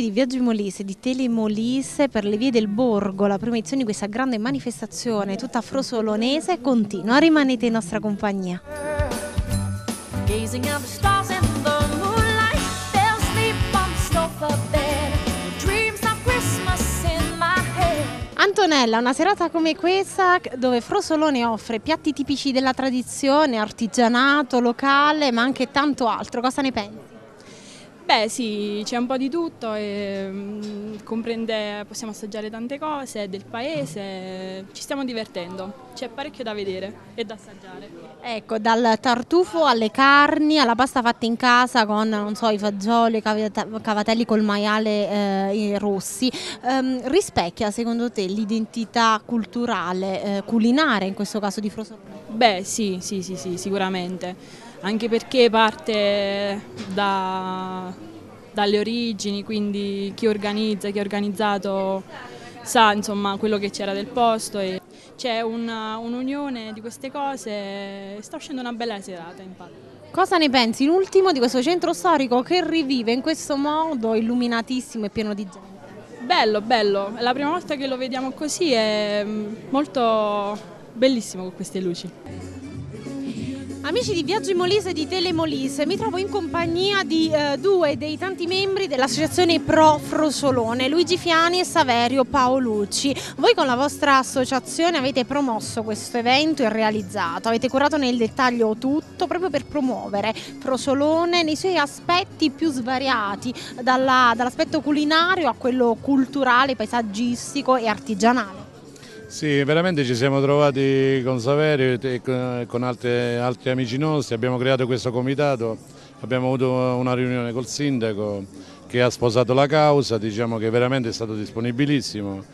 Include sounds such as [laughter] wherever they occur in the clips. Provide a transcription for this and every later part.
di Viaggi Molise, di Telemolise per le vie del Borgo, la prima edizione di questa grande manifestazione tutta afrosolonese continua, rimanete in nostra compagnia. Antonella, una serata come questa dove Frosolone offre piatti tipici della tradizione, artigianato, locale, ma anche tanto altro, cosa ne pensi? Beh sì, c'è un po' di tutto e mm, comprende, possiamo assaggiare tante cose del paese, ci stiamo divertendo, c'è parecchio da vedere e da assaggiare. Ecco, dal tartufo alle carni, alla pasta fatta in casa con, non so, i fagioli, i cavatelli col maiale eh, rossi, ehm, rispecchia secondo te l'identità culturale, eh, culinaria in questo caso di Frosolone? Beh sì, sì, sì, sì, sicuramente anche perché parte da, dalle origini, quindi chi organizza, chi ha organizzato sa insomma, quello che c'era del posto c'è un'unione un di queste cose, sta uscendo una bella serata infatti. Cosa ne pensi in ultimo di questo centro storico che rivive in questo modo illuminatissimo e pieno di gente? Bello, bello, è la prima volta che lo vediamo così, è molto bellissimo con queste luci. Amici di Viaggi Molise e di Telemolise, mi trovo in compagnia di eh, due dei tanti membri dell'associazione Pro Frosolone, Luigi Fiani e Saverio Paolucci. Voi con la vostra associazione avete promosso questo evento e realizzato, avete curato nel dettaglio tutto proprio per promuovere Frosolone nei suoi aspetti più svariati, dalla, dall'aspetto culinario a quello culturale, paesaggistico e artigianale. Sì, veramente ci siamo trovati con Saverio e con altri, altri amici nostri, abbiamo creato questo comitato, abbiamo avuto una riunione col sindaco che ha sposato la causa, diciamo che veramente è stato disponibilissimo.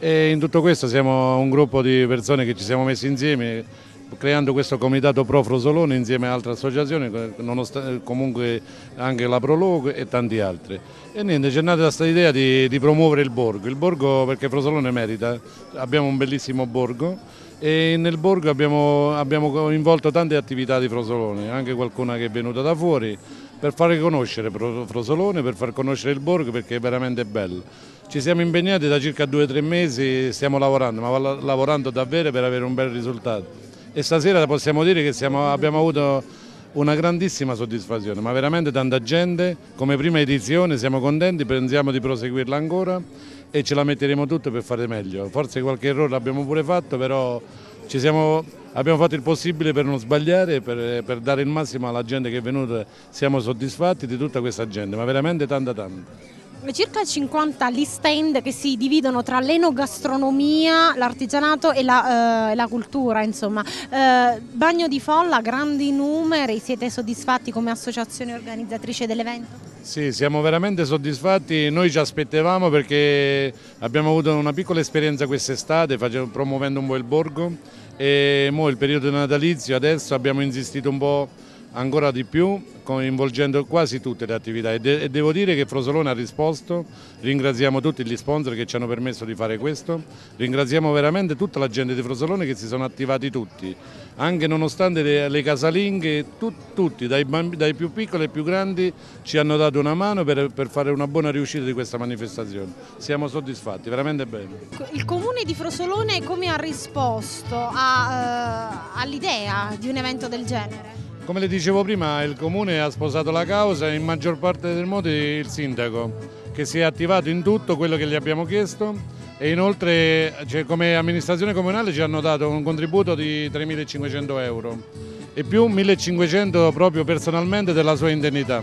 E in tutto questo siamo un gruppo di persone che ci siamo messi insieme creando questo comitato Pro Frosolone insieme a altre associazioni, comunque anche la Prologo e tanti altri. E niente, c'è nata questa idea di, di, promuovere il borgo, il borgo perché Frosolone merita, abbiamo un bellissimo borgo e nel borgo abbiamo, abbiamo coinvolto tante attività di Frosolone, anche qualcuna che è venuta da fuori, per far conoscere Frosolone, per far conoscere il borgo perché è veramente bello. Ci siamo impegnati da circa due o tre mesi, stiamo lavorando, ma lavorando davvero per avere un bel risultato e stasera possiamo dire che siamo, abbiamo avuto una grandissima soddisfazione, ma veramente tanta gente, come prima edizione siamo contenti, pensiamo di proseguirla ancora e ce la metteremo tutte per fare meglio. Forse qualche errore l'abbiamo pure fatto, però siamo, abbiamo fatto il possibile per non sbagliare, per, per dare il massimo alla gente che è venuta, siamo soddisfatti di tutta questa gente, ma veramente tanta tanta circa 50 gli stand che si dividono tra l'enogastronomia, l'artigianato e, la, eh, la cultura, insomma. Eh, bagno di folla, grandi numeri, siete soddisfatti come associazione organizzatrice dell'evento? Sì, siamo veramente soddisfatti, noi ci aspettavamo perché abbiamo avuto una piccola esperienza quest'estate promuovendo un po' il borgo e mo il periodo natalizio adesso abbiamo insistito un po' ancora di più coinvolgendo quasi tutte le attività. E, de e, devo dire che Frosolone ha risposto, ringraziamo tutti gli sponsor che ci hanno permesso di fare questo, ringraziamo veramente tutta la gente di Frosolone che si sono attivati tutti, anche nonostante le, le casalinghe, tu, tutti, dai, dai, più piccoli ai più grandi ci hanno dato una mano per, per, fare una buona riuscita di questa manifestazione, siamo soddisfatti, veramente bene. Il comune di Frosolone come ha risposto uh, all'idea di un evento del genere? Come le dicevo prima, il Comune ha sposato la causa e in maggior parte del modo il Sindaco, che si è attivato in tutto quello che gli abbiamo chiesto e inoltre cioè, come amministrazione comunale ci hanno dato un contributo di 3.500 euro e più 1.500 proprio personalmente della sua indennità.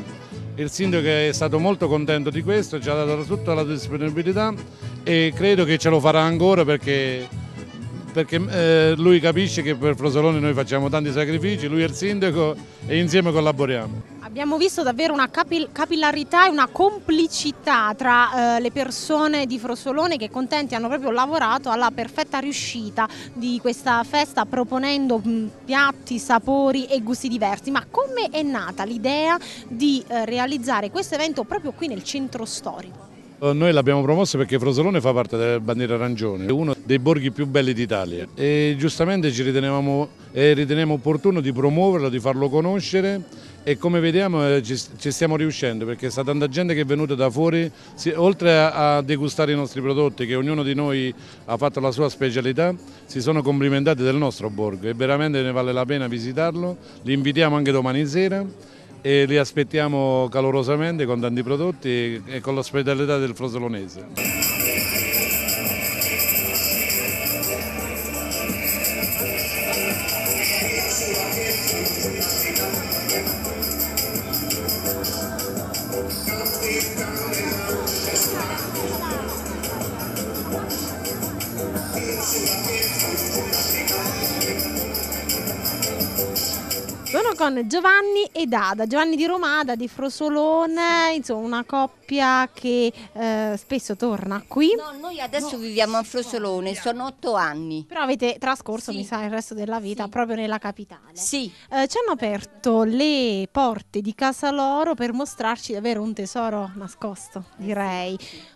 Il sindaco è stato molto contento di questo, ci ha dato tutta la disponibilità e credo che ce lo farà ancora perché perché eh, lui capisce che per Frosolone noi facciamo tanti sacrifici, lui è il sindaco e insieme collaboriamo. Abbiamo visto davvero una capillarità e una complicità tra eh, le persone di Frosolone che contenti hanno proprio lavorato alla perfetta riuscita di questa festa proponendo mh, piatti, sapori e gusti diversi. Ma come è nata l'idea di eh, realizzare questo evento proprio qui nel centro storico? Noi l'abbiamo promosso perché Frosolone fa parte della bandiera arancione, è uno dei borghi più belli d'Italia. E giustamente ci ritenevamo, eh, riteniamo opportuno di promuoverlo, di farlo conoscere. E come vediamo eh, ci, ci, stiamo riuscendo perché sta tanta gente che è venuta da fuori, si, oltre a, a, degustare i nostri prodotti che ognuno di noi ha fatto la sua specialità, si sono complimentati del nostro borgo. E veramente ne vale la pena visitarlo, li invitiamo anche domani sera e li aspettiamo calorosamente con tanti prodotti e, con l'ospitalità del Frosolonese. Sono con Giovanni ed Ada, Giovanni di Romada, di Frosolone, insomma una coppia che eh, spesso torna qui. No, noi adesso no. viviamo a Frosolone, sono otto anni. Però avete trascorso, sì. mi sa, il resto della vita sì. proprio nella capitale. Sì. Eh, ci hanno aperto le porte di casa loro per mostrarci davvero un tesoro nascosto, direi.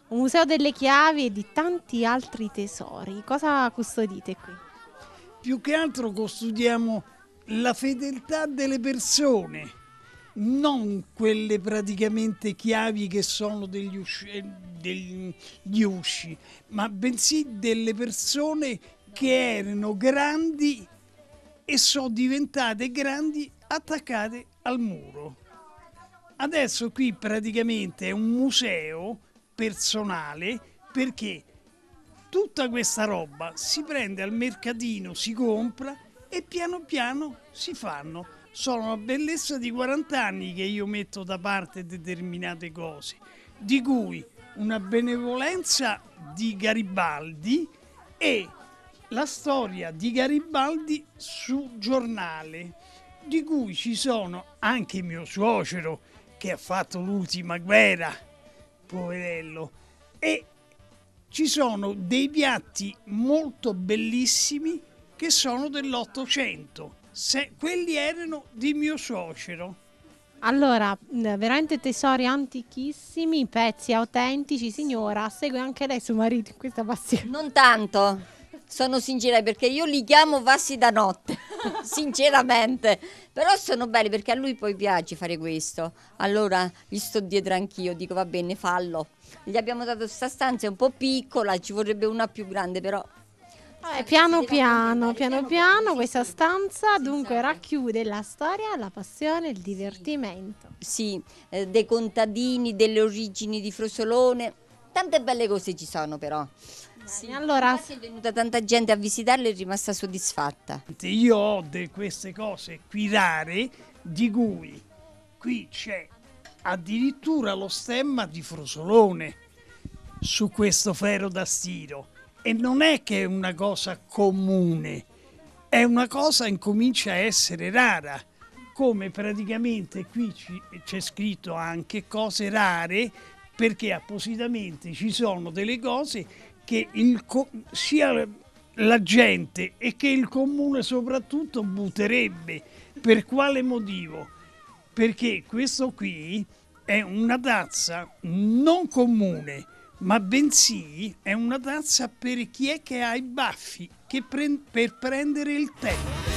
Un museo delle chiavi e di tanti altri tesori. Cosa custodite qui? Più che altro custodiamo la fedeltà delle persone, non quelle praticamente chiavi che sono degli usci, eh, degli usci, ma bensì delle persone che erano grandi e sono diventate grandi attaccate al muro. Adesso qui praticamente è un museo personale perché tutta questa roba si prende al mercatino, si compra e piano piano si fanno. Sono una bellezza di 40 anni che io metto da parte determinate cose, di cui una benevolenza di Garibaldi e la storia di Garibaldi su giornale, di cui ci sono anche mio suocero che ha fatto l'ultima guerra, poverello, e ci sono dei piatti molto bellissimi che sono dell'Ottocento. quelli erano di mio suocero. Allora, veramente tesori antichissimi, pezzi autentici, signora, segue anche lei suo marito in questa passione? Non tanto, sono sincera perché io li chiamo vassi da notte, [laughs] sinceramente, però sono belli perché a lui poi piace fare questo, allora gli sto dietro anch'io, dico va bene fallo, gli abbiamo dato questa stanza, è un po' piccola, ci vorrebbe una più grande però eh, piano piano, piano piano questa stanza dunque racchiude la storia, la passione, il divertimento. Sì, eh, dei contadini, delle origini di Frosolone, tante belle cose ci sono però. Sì. Allora, è venuta tanta gente a visitarle e è rimasta soddisfatta. Io ho di queste cose qui rare, di cui qui c'è addirittura lo stemma di Frosolone su questo ferro da stiro e non è che è una cosa comune, è una cosa che incomincia a essere rara, come praticamente qui c'è scritto anche cose rare perché appositamente ci sono delle cose che il, sia la gente e che il comune soprattutto butterebbe. Per quale motivo? Perché questo qui è una tazza non comune, ma bensì è una tazza per chi è che ha i baffi, per prendere il tempo.